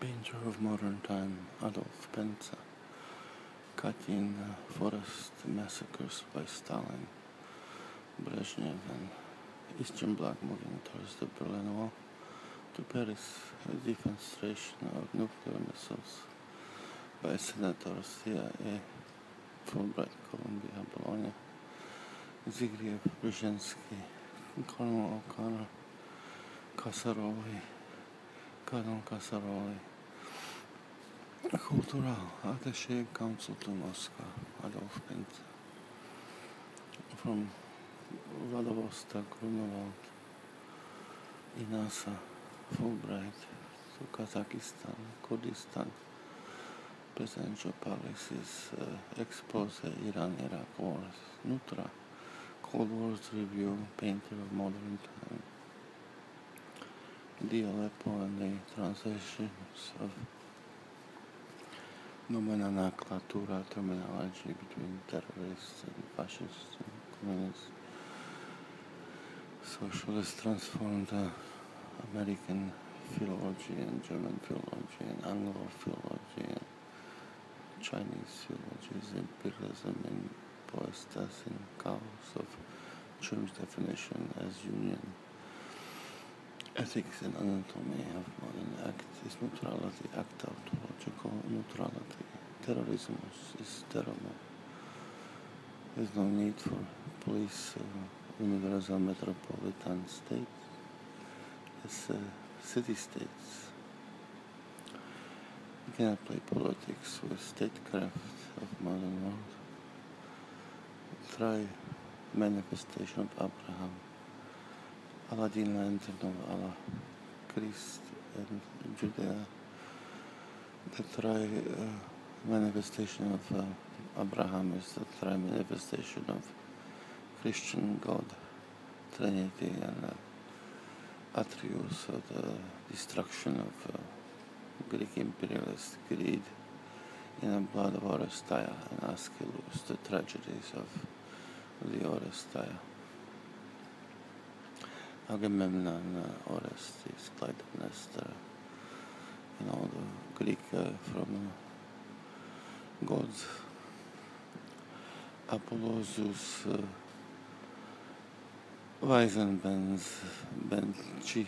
painter of modern time Adolf Penza, cutting uh, forest massacres by Stalin, Brezhnev, and Eastern Bloc moving towards the Berlin Wall to Paris, a demonstration of nuclear missiles by Senators CIA, Fulbright, Columbia, Bologna, Zbigniew, Brzezinski, Colonel O'Connor, Casaroli, Colonel Casaroli, Cultural Attaché Council to Moscow, Adolf Penza, from Vladivostok, Grunewald, Inasa, Fulbright, to Kazakhstan, Kurdistan, presidential policies, uh, expose Iran-Iraq wars, Nutra, Cold Wars review, painter of modern time, the Aleppo and the translations of nomenclatura terminology between terrorists and fascists and communists. Socialists transformed uh, American philology and German philology and Anglo philology and Chinese philology, imperialism and poestas and chaos of terms definition as union. Ethics and anatomy of modern act is neutrality, act ontological neutrality. Terrorism is terrible. There's no need for police uh, universal metropolitan states. It's uh, city-states. You cannot play politics with statecraft of modern world. Try manifestation of Abraham Aladdin land of Allah, Christ and Judea, the tri uh, manifestation of uh, Abraham is the tri manifestation of Christian God, Trinity, and uh, of the destruction of uh, Greek imperialist greed in the blood of Oresteia and Aeschylus, the tragedies of the Oresteia. Agamemnon, Orestes, Clytemnestra, and all the Greek uh, from uh, gods, Apollo, Zeus, uh, Weisenbenz, Benchi,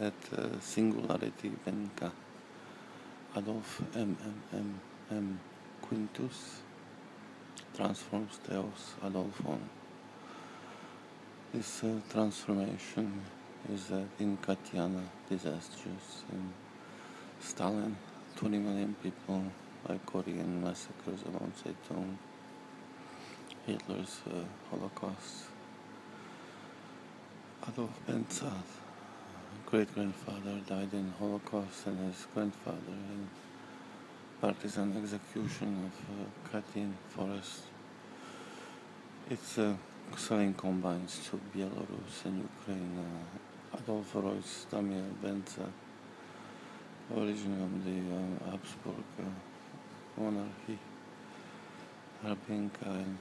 et uh, singularity Benka, Adolf M. M. M. M. Quintus, transforms Theos Adolfon. This uh, transformation is uh, in Katyana disastrous, in Stalin, 20 million people, like Korean massacres of Mao Zedong, Hitler's uh, Holocaust, Adolf Penza, great grandfather, died in Holocaust, and his grandfather in partisan execution of uh, Katyn forest. It's uh, selling combines to Belarus and Ukraine. Adolf Royce, Damir Benza, origin of the uh, Habsburg uh, monarchy, Rabinka and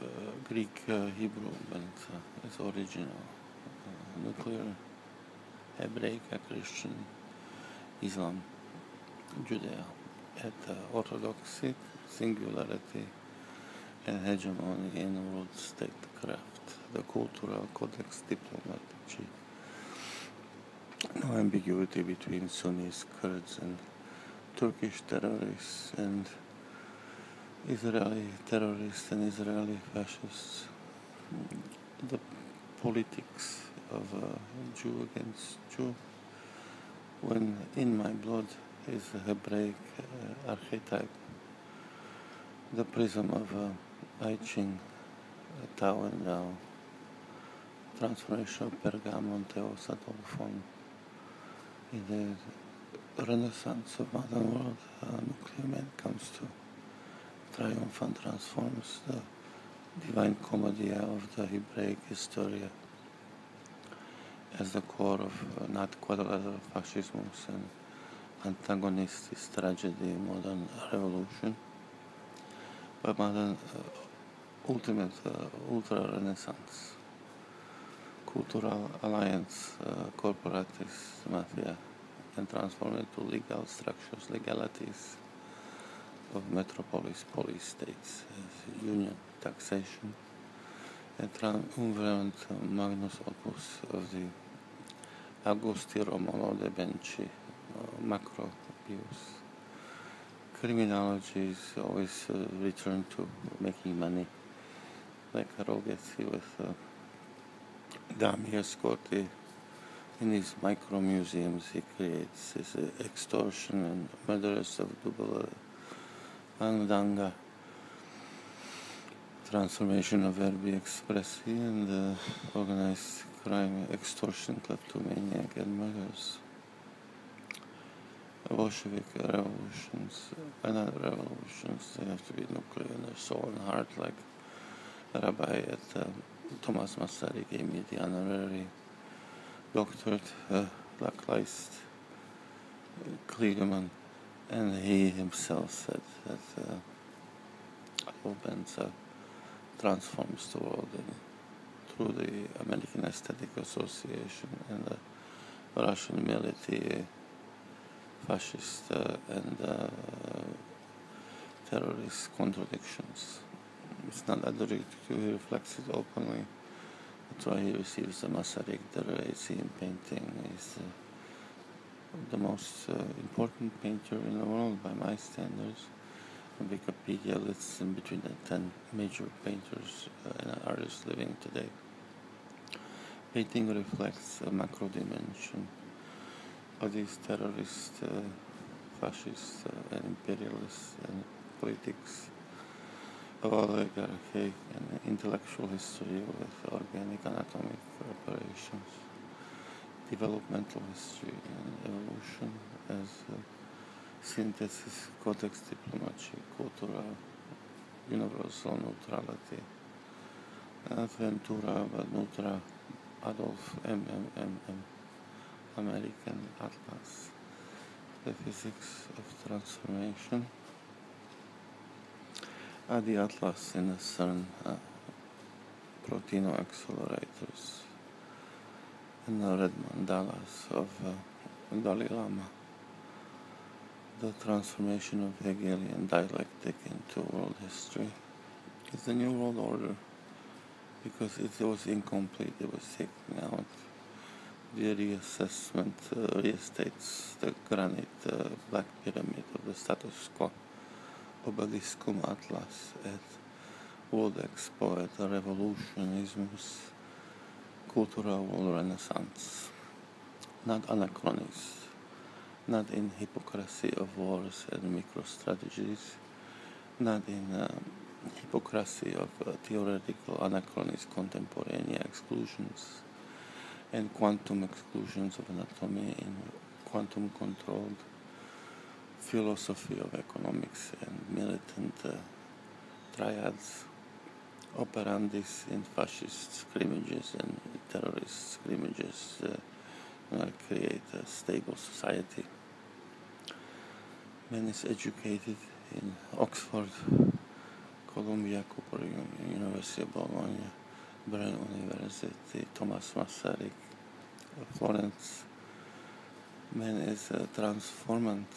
uh, Greek Hebrew Benza is original. Nuclear, Hebraic, Christian, Islam, Judea, at orthodoxy, singularity, hegemony in world statecraft, the cultural codex diplomatic, no ambiguity between Sunnis, Kurds, and Turkish terrorists and Israeli terrorists and Israeli fascists. The politics of uh, Jew against Jew, when in my blood is a Hebraic uh, archetype, the prism of uh, I Ching, Tao and Tao, transformation of Pergamon, Theos Adelphon, in the renaissance of modern world, uh, nuclear man comes to triumph and transforms the divine comedy of the Hebraic historia as the core of uh, not quadrilateral fascism and antagonistic tragedy, modern revolution, but modern uh, ultimate uh, ultra renaissance Cultural Alliance uh, Corporatis Mafia and transform it to legal structures, legalities of metropolis police states as union taxation and triumvirate magnus opus of the Augusti Romolo de Benci uh, macro abuse. Criminology is always uh, returned to making money, like Rogezi with uh, Damir Scotti in his micro museums he creates his uh, extortion and murderers of Dubala Andanga transformation of verbi expressi and uh, organized crime, extortion, kleptomania, and murders. Bolshevik revolutions, another revolutions, they have to be nuclear in their soul and heart, like Rabbi at uh, Thomas Masaryk gave me the honorary doctorate, uh, Lackleist, uh, Kligerman, and he himself said that uh, uh, transforms the world in, through the American Aesthetic Association and the Russian military, fascist uh, and uh, terrorist contradictions. It's not that he reflects it openly. That's why he receives the Masaryk decoration in painting. He's uh, the most uh, important painter in the world by my standards. Wikipedia lists in between the 10 major painters uh, and artists living today. Painting reflects a macro dimension of these terrorist, uh, fascist, uh, and imperialist and politics of oligarchy and intellectual history with organic anatomic operations, developmental history and evolution as uh, synthesis, codex diplomacy, cultural, universal neutrality, Ventura, Nutra, Adolf MMMM, American Atlas, the physics of transformation, the Atlas in the CERN, uh, accelerators, and the red mandalas of uh, Dalai Lama the transformation of Hegelian dialectic into world history. It's the New World Order because it was incomplete, it was taken out. The reassessment uh, restates the granite uh, black pyramid of the status quo, obeliscum atlas et World Expo et revolutionismus, cultural renaissance, not anachronism not in hypocrisy of wars and micro strategies, not in uh, hypocrisy of uh, theoretical anachronism, contemporaneous exclusions, and quantum exclusions of anatomy in quantum controlled philosophy of economics and militant uh, triads operandis in fascist scrimmages and terrorist scrimmages uh, uh, create a stable society. Man is educated in Oxford, Columbia, Cooper University of Bologna, Bern University, Thomas Masaryk, Florence. Man is a transformant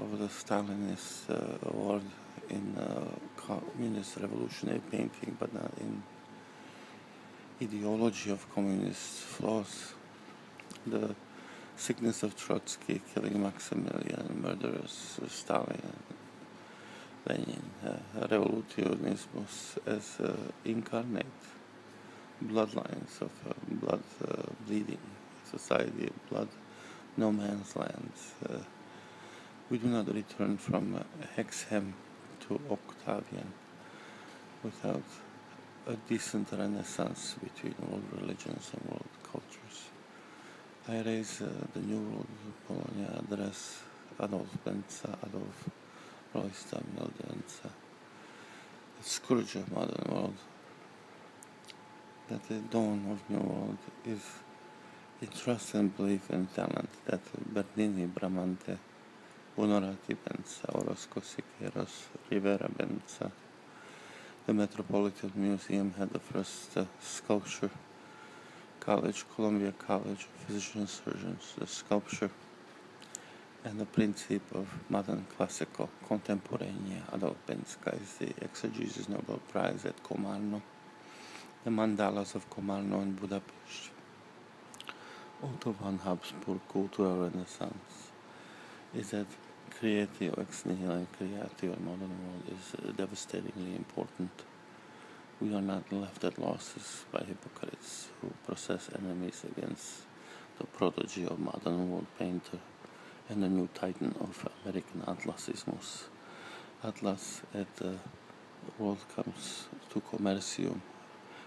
of the Stalinist uh, world in uh, communist revolutionary painting, but not in ideology of communist flaws the sickness of Trotsky, killing Maximilian, murderers Stalin, Lenin, uh, revolutionismus as uh, incarnate bloodlines of uh, blood uh, bleeding society, blood no man's land. We do not return from uh, Hexham to Octavian without a decent renaissance between world religions and world cultures. I raise uh, the new world of Bologna address Adolf Benza, Adolf Royston Mildenza, the scourge of modern world, that the dawn of new world is in trust and belief and talent that Bernini, Bramante, Siqueiros, Rivera Benza, the Metropolitan Museum had the first uh, sculpture College, Columbia College of Physicians Surgeons, the sculpture and the principle of modern classical contemporanea Adolf Penska is the Exegesis Nobel Prize at Komárno, the mandalas of Komárno in Budapest. Otto von Habsburg Cultural Renaissance is that creatio ex nihilo and creatio modern world is uh, devastatingly important. We are not left at losses by hypocrites who process enemies against the prodigy of modern world painter and the new titan of American Atlasismus. Atlas at the world comes to Commercium,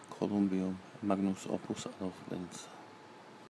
Columbium, Magnus Opus Benz.